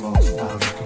Roswell.